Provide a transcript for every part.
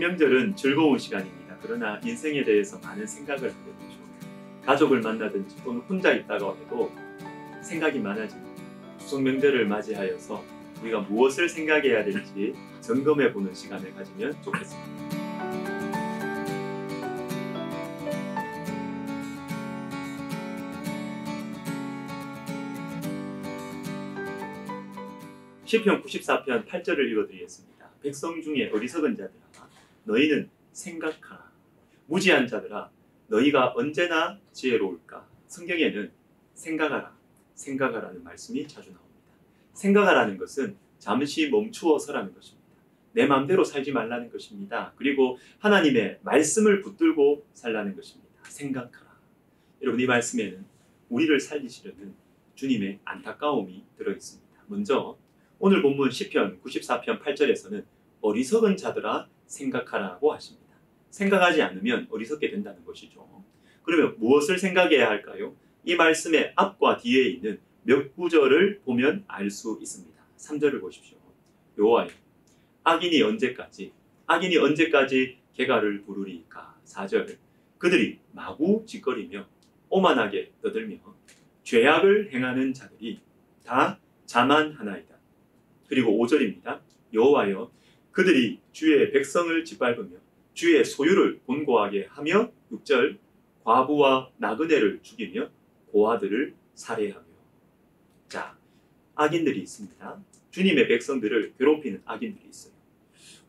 명절은 즐거운 시간입니다. 그러나 인생에 대해서 많은 생각을 하게 되죠. 가족을 만나든지 또는 혼자 있다가 해도 생각이 많아집니다. 추석 명절을 맞이하여서 우리가 무엇을 생각해야 될지 점검해 보는 시간을 가지면 좋겠습니다. 시편 94편 8절을 읽어드리겠습니다. 백성 중에 어리석은 자들아 너희는 생각하라. 무지한 자들아 너희가 언제나 지혜로울까? 성경에는 생각하라, 생각하라는 말씀이 자주 나옵니다. 생각하라는 것은 잠시 멈추어서라는 것입니다. 내 마음대로 살지 말라는 것입니다. 그리고 하나님의 말씀을 붙들고 살라는 것입니다. 생각하라. 여러분 이 말씀에는 우리를 살리시려는 주님의 안타까움이 들어 있습니다. 먼저 오늘 본문 10편 94편 8절에서는 어리석은 자들아 생각하라고 하십니다. 생각하지 않으면 어리석게 된다는 것이죠. 그러면 무엇을 생각해야 할까요? 이 말씀의 앞과 뒤에 있는 몇 구절을 보면 알 수 있습니다. 3절을 보십시오. 여호와여 악인이 언제까지 악인이 언제까지 개가를 부르리까 4절 그들이 마구 짓거리며 오만하게 떠들며 죄악을 행하는 자들이 다 자만하나이다. 그리고 5절입니다. 여호와여 그들이 주의 백성을 짓밟으며 주의 소유를 곤고하게 하며 6절 과부와 나그네를 죽이며 고아들을 살해하며 자 악인들이 있습니다. 주님의 백성들을 괴롭히는 악인들이 있어요.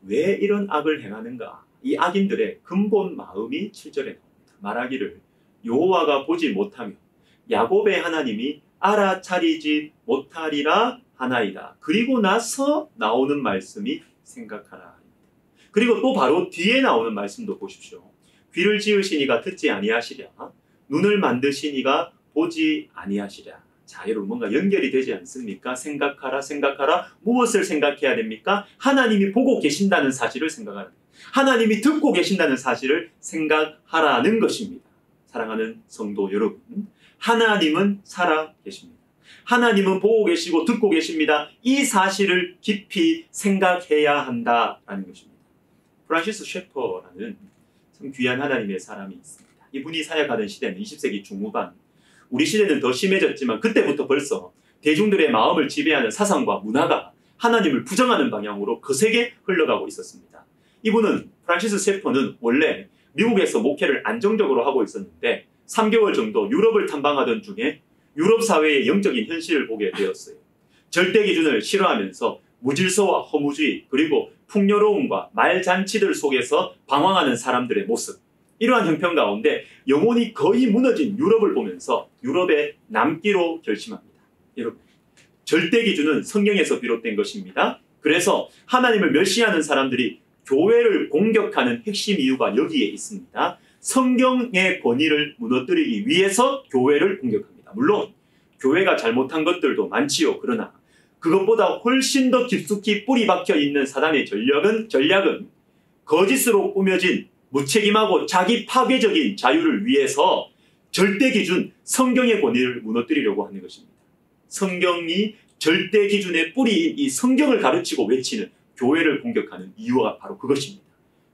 왜 이런 악을 행하는가? 이 악인들의 근본 마음이 7절에 나옵니다. 말하기를 여호와가 보지 못하며 야곱의 하나님이 알아차리지 못하리라 하나이다. 그리고 나서 나오는 말씀이 생각하라. 그리고 또 바로 뒤에 나오는 말씀도 보십시오. 귀를 지으시니가 듣지 아니하시랴. 눈을 만드시니가 보지 아니하시랴. 자, 여러분 뭔가 연결이 되지 않습니까? 생각하라, 생각하라. 무엇을 생각해야 됩니까? 하나님이 보고 계신다는 사실을 생각하는 하나님이 듣고 계신다는 사실을 생각하라는 것입니다. 사랑하는 성도 여러분, 하나님은 살아 계십니다. 하나님은 보고 계시고 듣고 계십니다. 이 사실을 깊이 생각해야 한다라는 것입니다. 프란시스 셰퍼라는 참 귀한 하나님의 사람이 있습니다. 이분이 사역하던 시대는 20세기 중후반. 우리 시대는 더 심해졌지만 그때부터 벌써 대중들의 마음을 지배하는 사상과 문화가 하나님을 부정하는 방향으로 거세게 흘러가고 있었습니다. 이분은 프란시스 셰퍼는 원래 미국에서 목회를 안정적으로 하고 있었는데 3개월 정도 유럽을 탐방하던 중에 유럽 사회의 영적인 현실을 보게 되었어요. 절대 기준을 싫어하면서 무질서와 허무주의 그리고 풍요로움과 말잔치들 속에서 방황하는 사람들의 모습 이러한 형편 가운데 영혼이 거의 무너진 유럽을 보면서 유럽에 남기로 결심합니다. 여러분 절대 기준은 성경에서 비롯된 것입니다. 그래서 하나님을 멸시하는 사람들이 교회를 공격하는 핵심 이유가 여기에 있습니다. 성경의 권위를 무너뜨리기 위해서 교회를 공격합 물론 교회가 잘못한 것들도 많지요. 그러나 그것보다 훨씬 더 깊숙이 뿌리 박혀 있는 사단의 전략은 전략은 거짓으로 꾸며진 무책임하고 자기 파괴적인 자유를 위해서 절대 기준 성경의 권위를 무너뜨리려고 하는 것입니다. 성경이 절대 기준의 뿌리인 이 성경을 가르치고 외치는 교회를 공격하는 이유가 바로 그것입니다.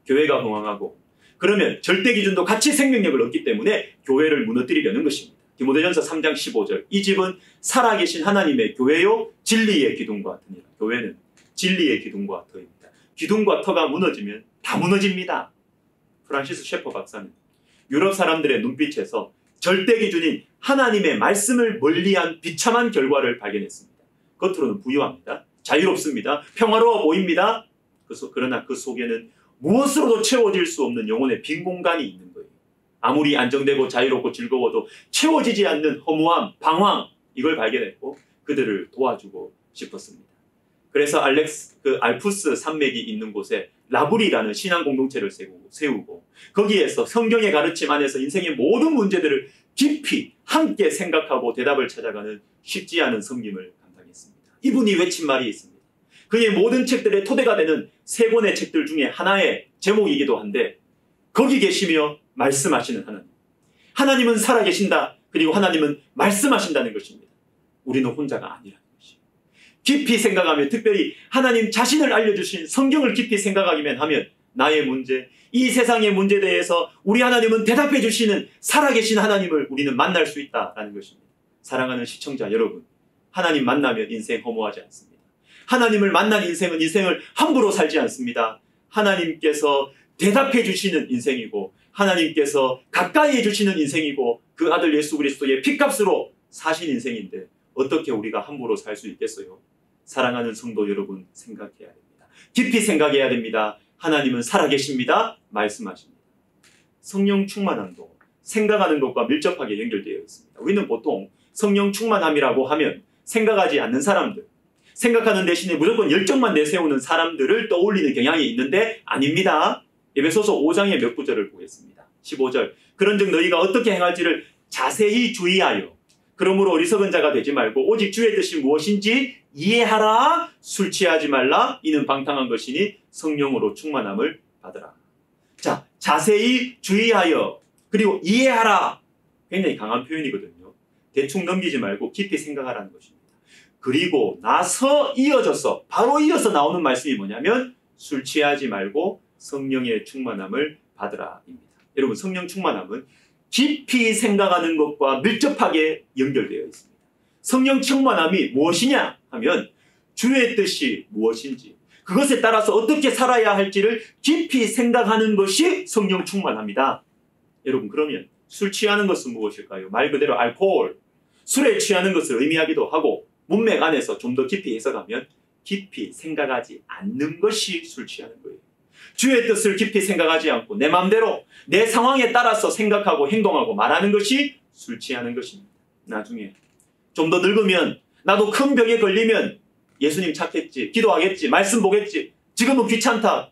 교회가 흥황하고 그러면 절대 기준도 같이 생명력을 얻기 때문에 교회를 무너뜨리려는 것입니다. 디모데전서 3장 15절 이 집은 살아계신 하나님의 교회요 진리의 기둥과 터니라. 교회는 진리의 기둥과 터입니다. 기둥과 터가 무너지면 다 무너집니다. 프란시스 셰퍼 박사는 유럽 사람들의 눈빛에서 절대 기준인 하나님의 말씀을 멀리한 비참한 결과를 발견했습니다. 겉으로는 부유합니다. 자유롭습니다. 평화로워 보입니다. 그러나 그 속에는 무엇으로도 채워질 수 없는 영혼의 빈 공간이 있는. 아무리 안정되고 자유롭고 즐거워도 채워지지 않는 허무함, 방황 이걸 발견했고 그들을 도와주고 싶었습니다. 그래서 알렉스 그 알프스 산맥이 있는 곳에 라브리라는 신앙 공동체를 세우고, 세우고 거기에서 성경의 가르침 안에서 인생의 모든 문제들을 깊이 함께 생각하고 대답을 찾아가는 쉽지 않은 섬김을 감당했습니다. 이분이 외친 말이 있습니다. 그의 모든 책들의 토대가 되는 세 권의 책들 중에 하나의 제목이기도 한데 거기 계시며 말씀하시는 하나님. 하나님은 살아계신다. 그리고 하나님은 말씀하신다는 것입니다. 우리는 혼자가 아니라는 것이. 깊이 생각하면 특별히 하나님 자신을 알려주신 성경을 깊이 생각하기만 하면 나의 문제, 이 세상의 문제에 대해서 우리 하나님은 대답해 주시는 살아계신 하나님을 우리는 만날 수 있다라는 것입니다. 사랑하는 시청자 여러분, 하나님 만나면 인생 허무하지 않습니다. 하나님을 만난 인생은 인생을 함부로 살지 않습니다. 하나님께서 대답해 주시는 인생이고 하나님께서 가까이 해주시는 인생이고 그 아들 예수 그리스도의 피값으로 사신 인생인데 어떻게 우리가 함부로 살 수 있겠어요? 사랑하는 성도 여러분 생각해야 됩니다. 깊이 생각해야 됩니다. 하나님은 살아계십니다. 말씀하십니다. 성령 충만함도 생각하는 것과 밀접하게 연결되어 있습니다. 우리는 보통 성령 충만함이라고 하면 생각하지 않는 사람들, 생각하는 대신에 무조건 열정만 내세우는 사람들을 떠올리는 경향이 있는데 아닙니다. 에베소서 5장의 몇 구절을 보겠습니다. 15절. 그런즉 너희가 어떻게 행할지를 자세히 주의하여 그러므로 어리석은 자가 되지 말고 오직 주의 뜻이 무엇인지 이해하라 술 취하지 말라 이는 방탕한 것이니 성령으로 충만함을 받으라. 자, 자세히 주의하여 그리고 이해하라 굉장히 강한 표현이거든요. 대충 넘기지 말고 깊이 생각하라는 것입니다. 그리고 나서 이어져서 바로 이어서 나오는 말씀이 뭐냐면 술 취하지 말고 성령의 충만함을 받으라입니다. 여러분 성령 충만함은 깊이 생각하는 것과 밀접하게 연결되어 있습니다. 성령 충만함이 무엇이냐 하면 주의 뜻이 무엇인지 그것에 따라서 어떻게 살아야 할지를 깊이 생각하는 것이 성령 충만합니다. 여러분 그러면 술 취하는 것은 무엇일까요? 말 그대로 알코올, 술에 취하는 것을 의미하기도 하고 문맥 안에서 좀 더 깊이 해석하면 깊이 생각하지 않는 것이 술 취하는 거예요. 주의 뜻을 깊이 생각하지 않고 내 마음대로 내 상황에 따라서 생각하고 행동하고 말하는 것이 술 취하는 것입니다. 나중에 좀 더 늙으면 나도 큰 병에 걸리면 예수님 찾겠지, 기도하겠지, 말씀 보겠지. 지금은 귀찮다.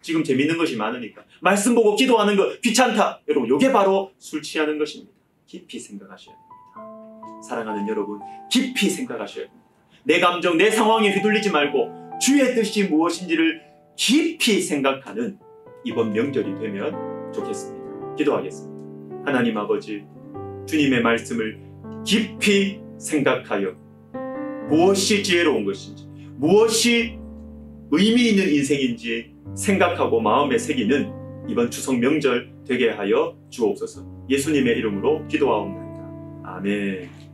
지금 재밌는 것이 많으니까. 말씀 보고 기도하는 거 귀찮다. 여러분, 이게 바로 술 취하는 것입니다. 깊이 생각하셔야 됩니다. 사랑하는 여러분, 깊이 생각하셔야 됩니다. 내 감정, 내 상황에 휘둘리지 말고 주의 뜻이 무엇인지를 깊이 생각하는 이번 명절이 되면 좋겠습니다. 기도하겠습니다. 하나님 아버지, 주님의 말씀을 깊이 생각하여 무엇이 지혜로운 것인지, 무엇이 의미 있는 인생인지 생각하고 마음에 새기는 이번 추석 명절 되게 하여 주옵소서. 예수님의 이름으로 기도하옵나이다. 아멘.